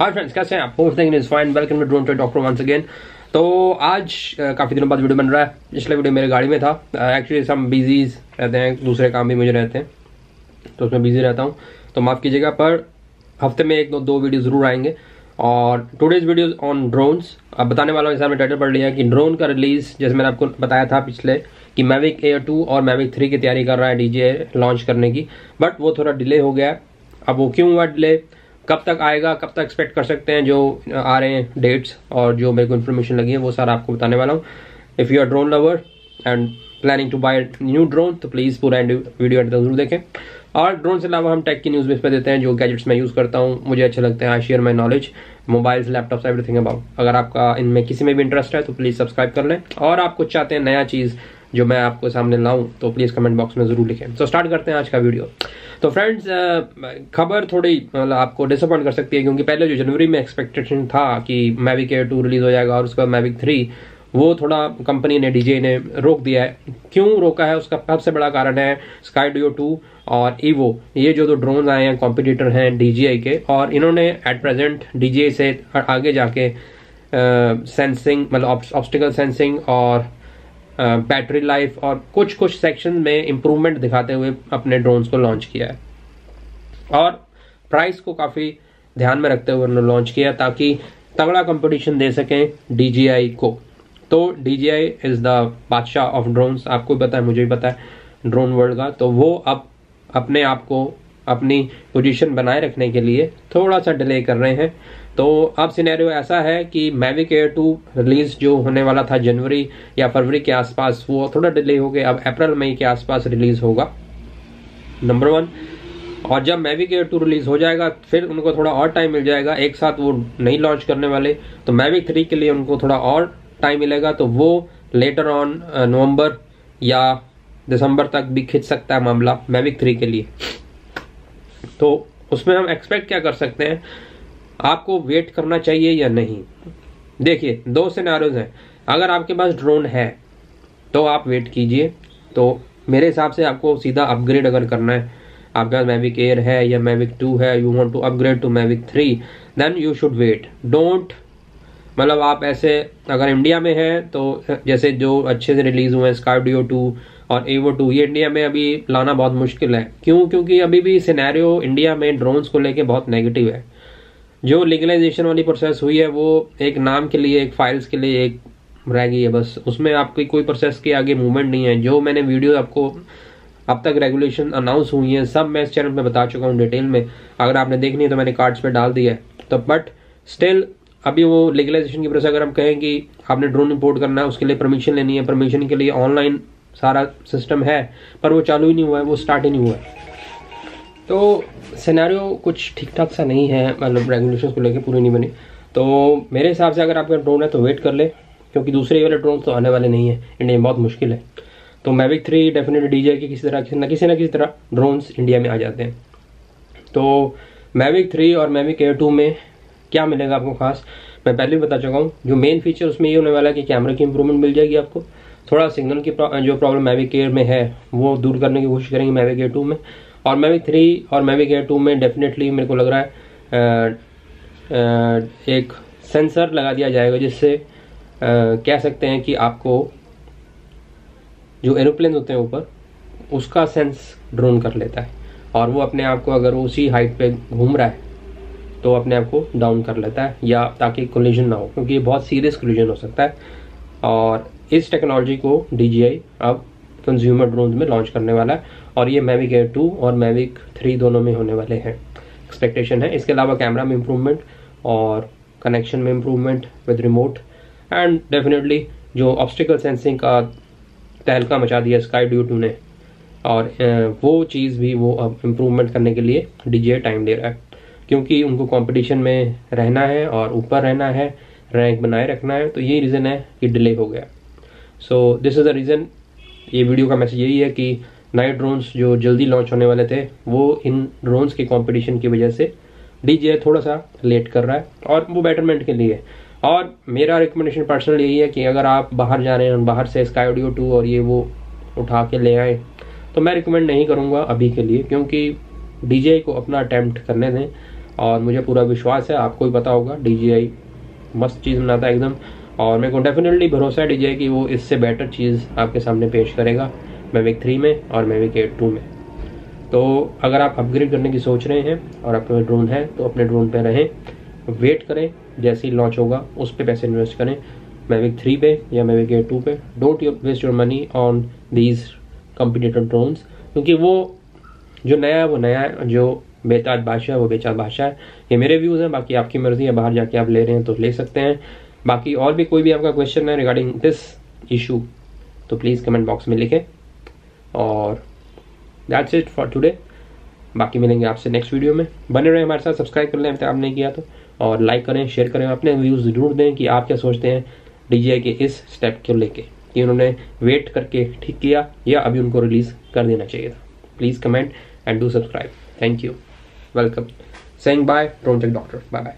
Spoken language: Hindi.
हाय फ्रेंड्स कैसे हैं आप? Hope is fine welcome to drone to doctor once again तो आज काफ़ी दिनों बाद वीडियो बन रहा है। पिछला वीडियो मेरे गाड़ी में था। एक्चुअली सब बिज़ी रहते हैं, दूसरे काम भी मुझे रहते हैं। तो उसमें बिज़ी रहता हूँ। तो माफ़ कीजिएगा, पर हफ़्ते में एक दो दो वीडियो ज़रूर आएँगे। और टुडेज वीडियो ऑन ड्रोन्स अब बताने वाला हूँ मैंने टाइटल पढ़ लिया कि ड्रोन का रिलीज़ जैसे मैंने आपको बताया था पिछले, कि मैविक एयर टू और मैविक थ्री की तैयारी कर रहा है डीजे लॉन्च करने की। बट वो थोड़ा डिले हो गया अब वो क्यों हुआ डिले कब तक आएगा, कब तक एक्सपेक्ट कर सकते हैं, जो आ रहे हैं डेट्स और जो मेरे को इन्फॉर्मेशन लगी है, वो सारा आपको बताने वाला हूँ। If you are drone lover and planning to buy new drone तो प्लीज़ पूरा वीडियो एंड ज़रूर देखें। और ड्रोन से अलावा हम टेक की न्यूज़ बेस पे देते हैं, जो गैजेट्स मैं यूज़ करता हूँ, मुझे अच्छे लगते हैं I share my knowledge mobiles laptops everything about अगर आपका इनमें किसी में भी इंटरेस्ट है तो प्लीज़ सब्सक्राइब कर लें। और आप कुछ चाहते हैं नया चीज़ जो मैं आपको सामने लाऊं तो प्लीज़ कमेंट बॉक्स में ज़रूर लिखें। तो स्टार्ट करते हैं आज का वीडियो तो फ्रेंड्स खबर थोड़ी मतलब आपको डिसअपॉइंट कर सकती है, क्योंकि पहले जो जनवरी में एक्सपेक्टेशन था कि मैविक एयर टू रिलीज़ हो जाएगा और उसके बाद मैविक थ्री वो थोड़ा कंपनी ने डीजे ने रोक दिया है। क्यों रोका है? उसका सबसे बड़ा कारण है स्काई डिओ टू और ईवो ये जो दो ड्रोन आए हैं कॉम्पिटिटर हैं डीजीआई के, और इन्होंने एट प्रेजेंट डीजीआई से आगे जाके सेंसिंग मतलब ऑब्स्टिकल सेंसिंग और बैटरी लाइफ और कुछ कुछ सेक्शन में इम्प्रूवमेंट दिखाते हुए अपने ड्रोन्स को लॉन्च किया है। और प्राइस को काफ़ी ध्यान में रखते हुए उन्होंने लॉन्च किया ताकि तगड़ा कंपटीशन दे सकें डीजीआई को। तो D J I is the बादशाह ऑफ़ ड्रोन्स आपको पता है, मुझे भी पता है ड्रोन वर्ल्ड का। तो वो अब अपने आप को अपनी पोजीशन बनाए रखने के लिए थोड़ा सा डिले कर रहे हैं। तो अब सिनेरियो ऐसा है कि मैविक एयर टू रिलीज़ जो होने वाला था जनवरी या फरवरी के आसपास, वो थोड़ा डिले हो गया अब अप्रैल, मई के आसपास रिलीज़ होगा। नंबर वन और जब मैविक एयर टू रिलीज़ हो जाएगा, फिर उनको थोड़ा और टाइम मिल जाएगा। एक साथ वो नहीं लॉन्च करने वाले तो मैविक थ्री के लिए उनको थोड़ा और टाइम मिलेगा। तो वो लेटर ऑन नवंबर या दिसंबर तक भी खिंच सकता है मामला मैविक थ्री के लिए। तो उसमें हम एक्सपेक्ट क्या कर सकते हैं? आपको वेट करना चाहिए या नहीं? देखिए, दो सिनारोज हैं। अगर आपके पास ड्रोन है तो आप वेट कीजिए। तो मेरे हिसाब से आपको सीधा अपग्रेड अगर करना है, आपके पास मैविक एयर है या मैविक टू है you want to upgrade to Mavic three then you should wait don't मतलब आप ऐसे, अगर इंडिया में है तो जैसे जो अच्छे से रिलीज़ हुए हैं स्कार्डियो टू और एवो टू ये इंडिया में अभी लाना बहुत मुश्किल है। क्यों? क्योंकि अभी भी सिनेरियो इंडिया में ड्रोन्स को लेके बहुत नेगेटिव है। जो लीगलाइजेशन वाली प्रोसेस हुई है, वो एक नाम के लिए, एक फाइल्स के लिए एक रह गई है बस। उसमें आपकी कोई प्रोसेस के आगे मूवमेंट नहीं है। जो मैंने वीडियो आपको अब तक रेगुलेशन अनाउंस हुई है, सब मैं इस चैनल में बता चुका हूँ डिटेल में। अगर आपने देखनी है तो मैंने कार्ड्स पे डाल दिया है। तो बट स्टिल अभी वो लीगलाइजेशन की प्रोसेस अगर हम कहें कि आपने ड्रोन इंपोर्ट करना है, उसके लिए परमिशन लेनी है। परमिशन के लिए ऑनलाइन सारा सिस्टम है, पर वो चालू ही नहीं हुआ है, वो स्टार्ट ही नहीं हुआ है। तो सिनेरियो कुछ ठीक ठाक सा नहीं है मतलब रेगुलेशन को लेकर पूरी नहीं बनी। तो मेरे हिसाब से अगर आपका ड्रोन है तो वेट कर ले, क्योंकि दूसरे वाले ड्रोन तो आने वाले नहीं है। इंडिया में बहुत मुश्किल है। तो मैविक थ्री डेफिनेटली डी की किसी तरह, किसी ना किसी ना किसी तरह ड्रोन्स इंडिया में आ जाते हैं। तो मैविक थ्री और मैविक एयर टू में क्या मिलेगा आपको खास? मैं पहले भी बता चुका हूँ, जो मेन फीचर उसमें ये होने वाला है कि कैमरे की इंप्रूवमेंट मिल जाएगी आपको। थोड़ा सिग्नल की जो प्रॉब्लम मैविक एयर में है वो दूर करने की कोशिश करेंगे मैविक एयर टू में। और मैविक थ्री और मैविक एयर टू में डेफिनेटली मेरे को लग रहा है आ, आ, एक सेंसर लगा दिया जाएगा जिससे कह सकते हैं कि आपको जो एरोप्लेन होते हैं ऊपर उसका सेंस ड्रोन कर लेता है। और वो अपने आप को अगर उसी हाइट पे घूम रहा है तो अपने आप को डाउन कर लेता है या ताकि कोलिजन ना हो क्योंकि ये बहुत सीरियस कोलिजन हो सकता है। और इस टेक्नोलॉजी को डी अब कंज्यूमर ड्रोन में लॉन्च करने वाला है और ये मैविक एयर टू और मैविक थ्री दोनों में होने वाले हैं। एक्सपेक्टेशन है। इसके अलावा कैमरा में इम्प्रूवमेंट और कनेक्शन में improvement with remote and definitely जो ऑब्स्टिकल सेंसिंग का तहलका मचा दिया स्काई ड्यू टू ने और वो चीज़ भी वो अब इम्प्रूवमेंट करने के लिए डी टाइम ले रहा है। क्योंकि उनको कंपटीशन में रहना है और ऊपर रहना है रैंक बनाए रखना है तो यही रीज़न है कि डिले हो गया। So this is the reason ये वीडियो का मैसेज यही है कि नए ड्रोन्स जो जल्दी लॉन्च होने वाले थे, वो इन ड्रोन्स के कंपटीशन की वजह से डीजे थोड़ा सा लेट कर रहा है और वो बेटरमेंट के लिए और मेरा रिकमेंडेशन पर्सनल यही है कि अगर आप बाहर जा रहे हैं, बाहर से स्काई ऑडियो टू और ये वो उठा के ले आए तो मैं रिकमेंड नहीं करूँगा अभी के लिए, क्योंकि डीजे को अपना अटैम्प्ट करने दें और मुझे पूरा विश्वास है, आपको भी पता होगा डी मस्त चीज़ बनाता है एकदम। और मेरे को डेफिनेटली भरोसा है डी कि वो इससे बेटर चीज़ आपके सामने पेश करेगा मेविक थ्री में और मेविक एट टू में। तो अगर आप अपग्रेड करने की सोच रहे हैं और आपके पास ड्रोन है तो अपने ड्रोन पर रहें वेट करें, जैसे ही लॉन्च होगा, उस पर पैसे इन्वेस्ट करें मैविक थ्री पे या मैविक एयर टू पे। Don't you waste your money on these competitor drones क्योंकि वो जो नया है, वो नया है, जो बेताज बादशाह है, वो बेचाज बादशाह है। ये मेरे व्यूज़ हैं, बाकी आपकी मर्ज़ी है, बाहर जाके आप ले रहे हैं तो ले सकते हैं। बाकी और भी कोई भी आपका क्वेश्चन है रिगार्डिंग दिस इशू तो प्लीज़ कमेंट बॉक्स में लिखें। और दैट्स इट फॉर टुडे बाकी मिलेंगे आपसे नेक्स्ट वीडियो में। बने रहे हमारे साथ सब्सक्राइब कर लें अभी तक आपने किया तो। और लाइक करें शेयर करें, अपने व्यूज़ ज़रूर दें कि आप क्या सोचते हैं डी के इस स्टेप को लेके। कि उन्होंने वेट करके ठीक किया या अभी उनको रिलीज़ कर देना चाहिए था। Please comment and do subscribe thank you welcome saying bye don't take doctor bye bye